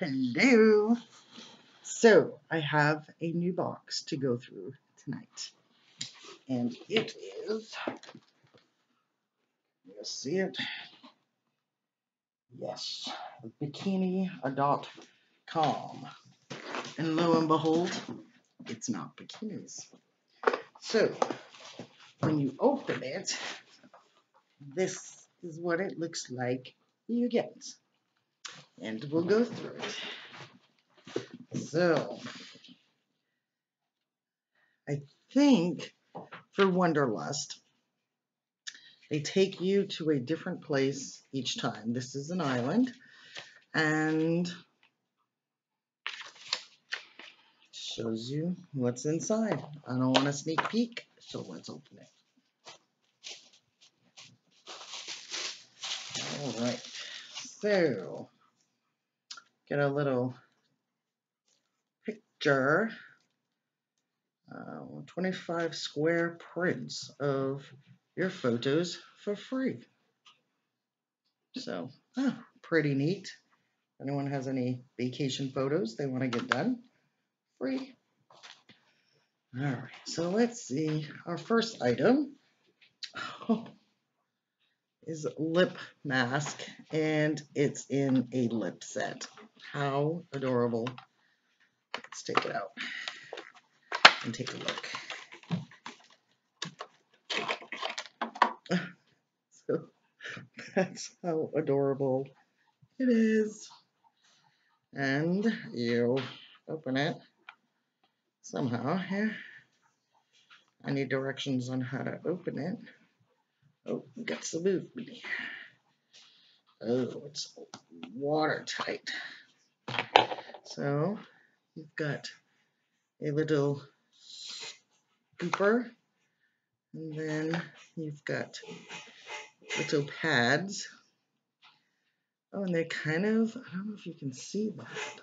Hello. So I have a new box to go through tonight. And it is, you see it? Yes, bikini.com. And lo and behold, it's not bikinis. So when you open it, this is what it looks like you get and we'll go through it. So, I think for Wonderlust, they take you to a different place each time. This is an island, and shows you what's inside. I don't want a sneak peek, so let's open it. All right, so get a little picture, uh, 25 square prints of your photos for free. So, oh, pretty neat. Anyone has any vacation photos they want to get done? Free. All right, so let's see. Our first item oh, is lip mask, and it's in a lip set. How adorable. Let's take it out and take a look. So that's how adorable it is. And you open it somehow here. I need directions on how to open it. Oh, got some movement. Oh, it's watertight. So you've got a little scooper and then you've got little pads. Oh, and they're kind of, I don't know if you can see that,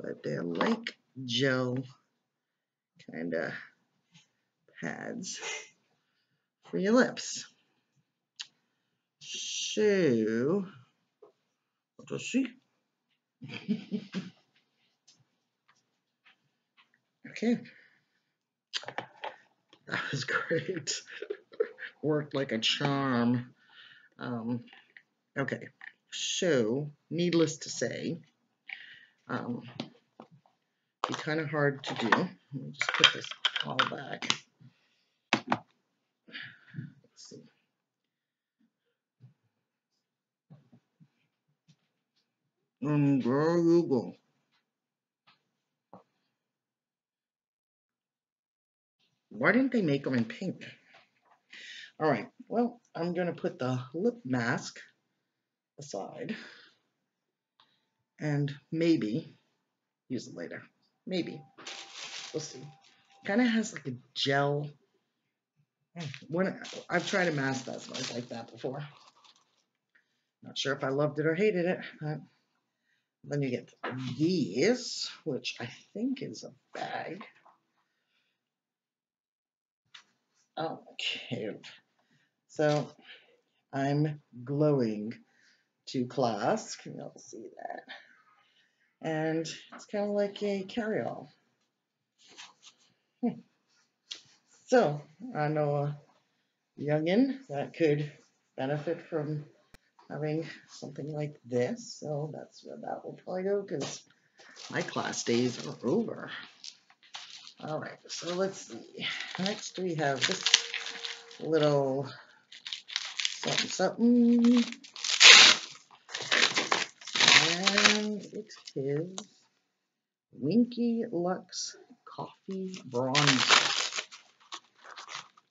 but they're like gel kind of pads for your lips. So, let us see. okay. That was great. Worked like a charm. Um, okay, so needless to say, um, be kind of hard to do. Let me just put this all back. And there you go. Why didn't they make them in pink? All right, well, I'm going to put the lip mask aside and maybe use it later. Maybe. We'll see. Kind of has like a gel. Mm, when I've tried a mask that smells like that before. Not sure if I loved it or hated it, but then you get these, which I think is a bag. Cute. So I'm glowing to class. Can you all see that? And it's kind of like a carry-all. Hmm. So I know a youngin that could benefit from having something like this. So that's where that will probably go because my class days are over. All right, so let's see. Next we have this little something something. And it is Winky Lux Coffee Bronzer.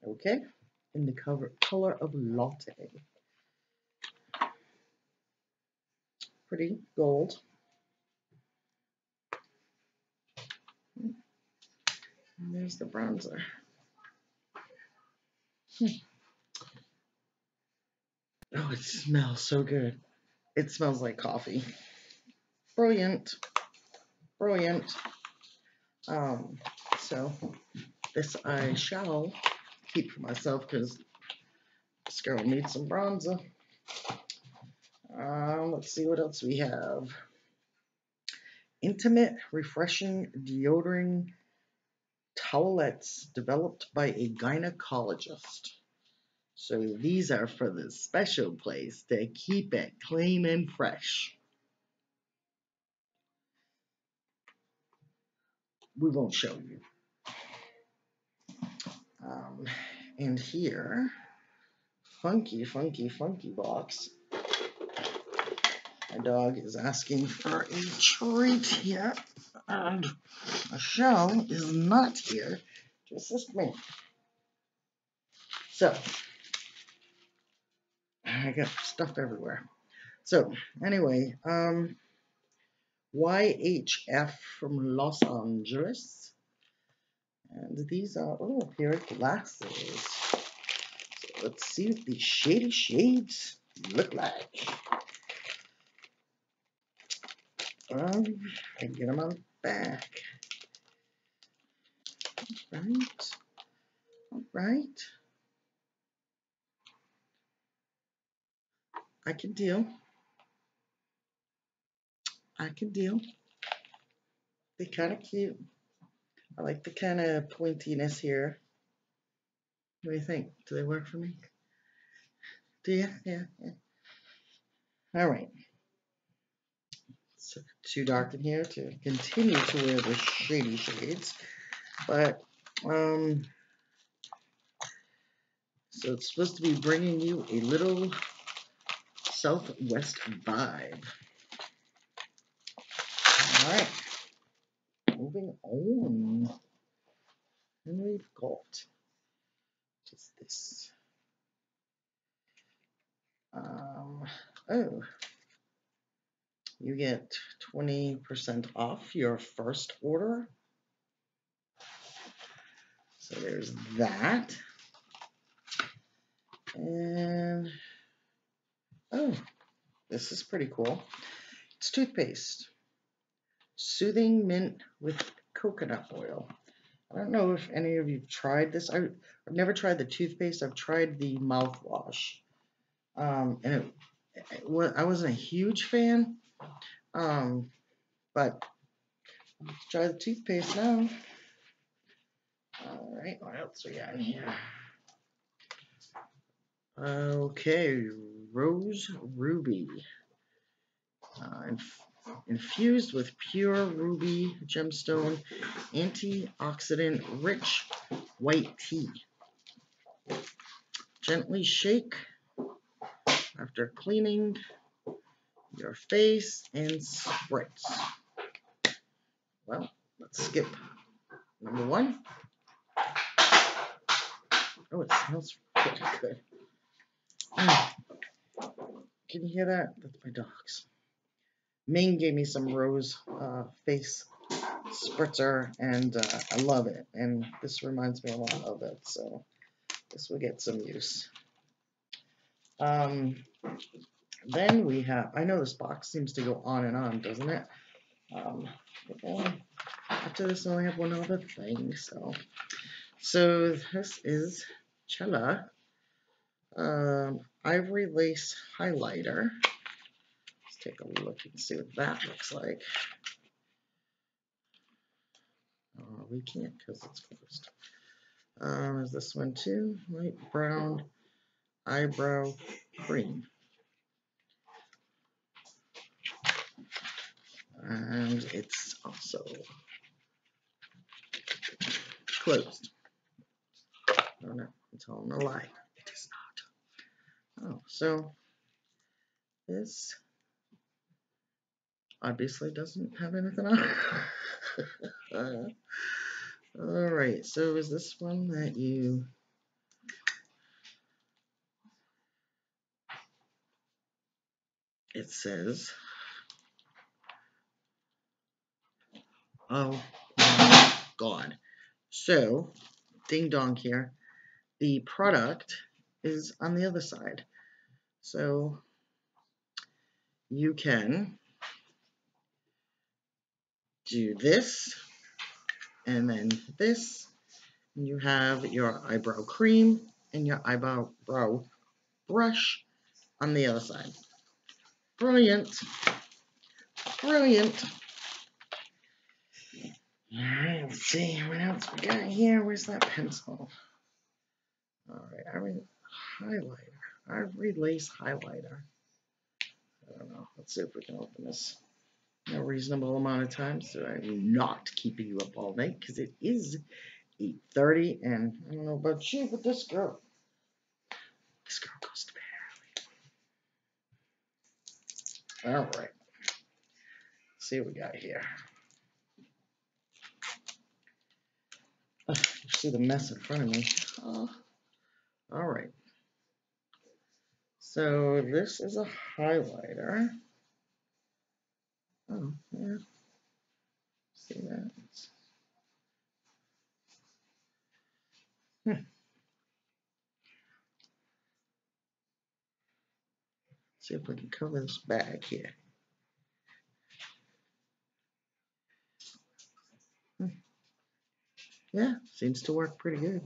Okay, in the cover color of latte. Pretty gold. And there's the bronzer. Hmm. Oh, it smells so good. It smells like coffee. Brilliant. Brilliant. Um, so this I shall keep for myself because this girl needs some bronzer. Um, let's see what else we have. intimate, refreshing, deodorant towelettes developed by a gynecologist. So these are for the special place to keep it clean and fresh. We won't show you. Um, and here, funky, funky, funky box. My dog is asking for a treat here, and Michelle is not here to assist me. So, I got stuff everywhere. So, anyway, um, YHF from Los Angeles. And these are, oh, here of glasses. So let's see what these shady shades look like. Um, I get them on back. All right. All right. I can deal. I can deal. They're kind of cute. I like the kind of pointiness here. What do you think? Do they work for me? Do you? Yeah. yeah. All right. It's too dark in here to continue to wear the shady shades, but um, so it's supposed to be bringing you a little Southwest vibe. All right moving on. And we've got just this. Um, oh, you get 20% off your first order. So there's that. And, oh, this is pretty cool. It's toothpaste. Soothing Mint with Coconut Oil. I don't know if any of you have tried this. I, have never tried the toothpaste. I've tried the mouthwash. Um, and it, it, I wasn't a huge fan. Um, but let's try the toothpaste now. All right, what else we got in here? Okay, Rose Ruby. Uh, infused with pure ruby gemstone antioxidant rich white tea. Gently shake after cleaning your face and spritz. Well, let's skip number one. Oh, it smells pretty good. Can you hear that? That's my dogs. Ming gave me some rose uh, face spritzer, and uh, I love it. And this reminds me a lot of it, so this will get some use. Um, then we have, I know this box seems to go on and on, doesn't it? Um, after this, I only have one other thing, so. So this is Chella um, Ivory Lace Highlighter Let's take a look and see what that looks like. Uh, we can't because it's closed. Um, is this one too? Light brown eyebrow cream. And it's also closed. Oh no, I'm telling a lie. It is not. Oh, so this obviously doesn't have anything on uh, all right, so is this one that you it says oh my god so ding dong here the product is on the other side so you can do this and then this. And you have your eyebrow cream and your eyebrow brow brush on the other side. Brilliant. Brilliant. Alright, let's see what else we got here. Where's that pencil? Alright, I mean, highlighter. Ivory Lace highlighter. I don't know. Let's see if we can open this a reasonable amount of time so I'm not keeping you up all night because it is 8.30 and I don't know about you, but this girl, this girl goes to bed early. All right. See what we got here. you see the mess in front of me. Oh. All right. So this is a highlighter. Oh, yeah. See that? Hmm. See if we can cover this bag here. Yeah, seems to work pretty good.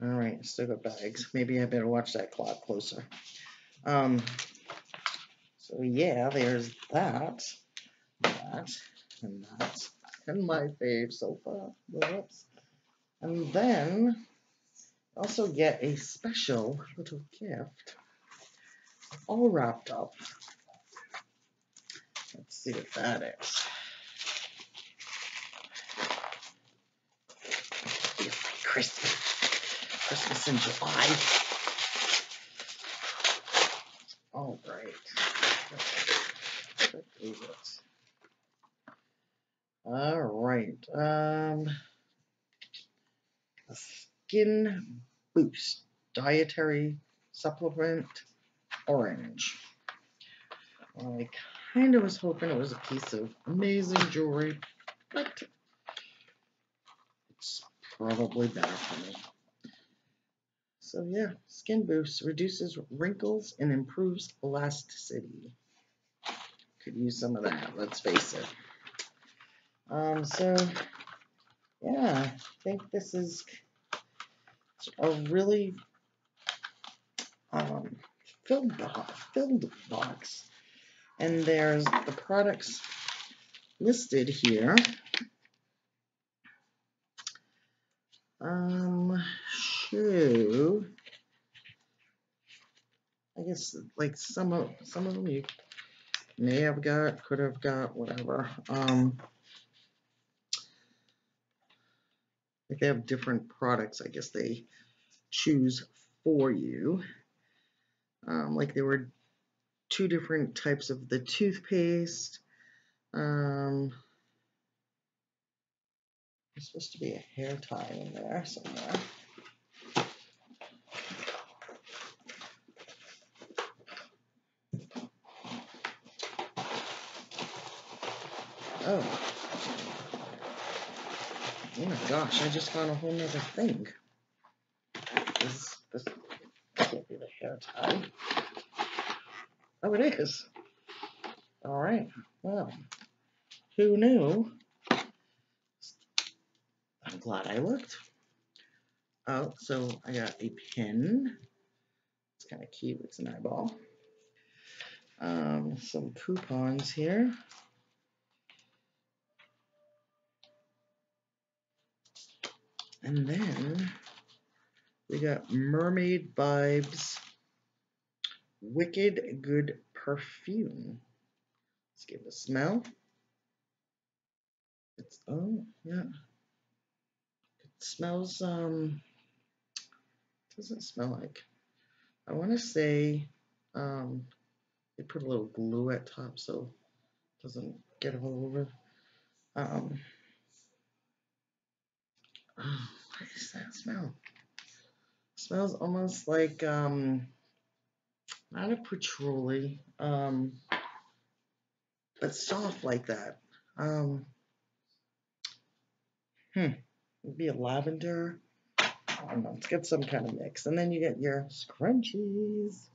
All right, still got bags. Maybe I better watch that clock closer. Um, so yeah, there's that, that, and that, and my fave so far. Whoops. And then also get a special little gift, all wrapped up. Let's see what that is. Christmas. Christmas in July. All right. All right. Um, skin boost dietary supplement orange. I kind of was hoping it was a piece of amazing jewelry, but it's probably better for me. So yeah, Skin Boost reduces wrinkles and improves elasticity. Could use some of that, let's face it. Um, so yeah, I think this is a really um, filled, box, filled box. And there's the products listed here. Um, to, I guess like some of some of them you may have got, could have got, whatever. Um, like they have different products. I guess they choose for you. Um, like there were two different types of the toothpaste. Um, there's supposed to be a hair tie in there somewhere. Oh. Oh my gosh, I just found a whole nother thing. This, this can't be the hair tie. Oh, it is. All right. Well, who knew? I'm glad I looked. Oh, so I got a pin. It's kind of cute. It's an eyeball. Um, some coupons here. And then we got Mermaid Vibes Wicked Good Perfume. Let's give it a smell. It's, oh, yeah. It smells, um, doesn't smell like, I want to say, um, they put a little glue at top so it doesn't get all over. Um, oh, what is that smell? smells almost like um, not a patchouli, um, but soft like that. Um, hmm, maybe a lavender. I don't know. Let's get some kind of mix, and then you get your scrunchies.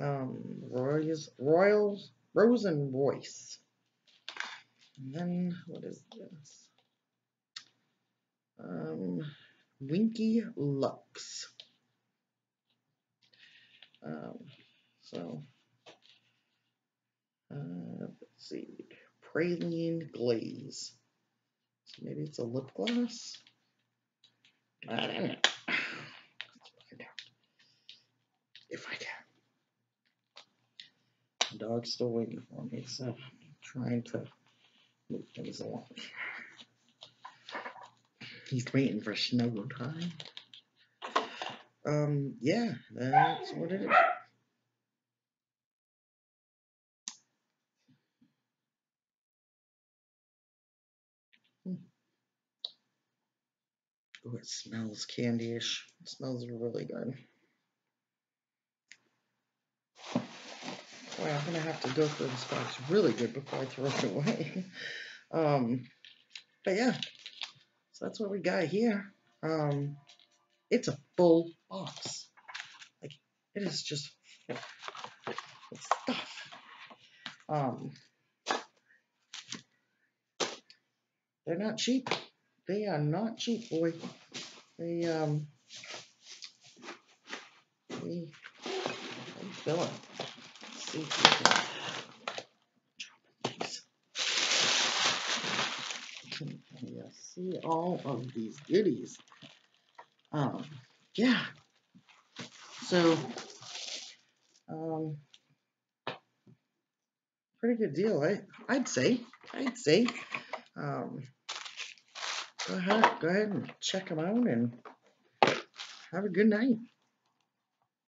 Um, Royals, Royals, Rose and Royce. And then what is this? Um, Winky Lux. Um, So, uh, let's see, praline glaze. So maybe it's a lip gloss. I don't know. If I can. The dog's still waiting for me, so I'm trying to move things along. He's waiting for snuggle time. Um, yeah, that's what it is. Oh, it smells candy-ish. It smells really good. Boy, I'm gonna have to go through this box really good before I throw it away. um, but yeah, so that's what we got here. Um, it's a full box. Like it is just stuff. Um, they're not cheap. They are not cheap, boy. They um, they, it. See if can see all of these goodies. Um, yeah. So, um, pretty good deal, I I'd say. I'd say. Um, go ahead, go ahead and check them out and have a good night.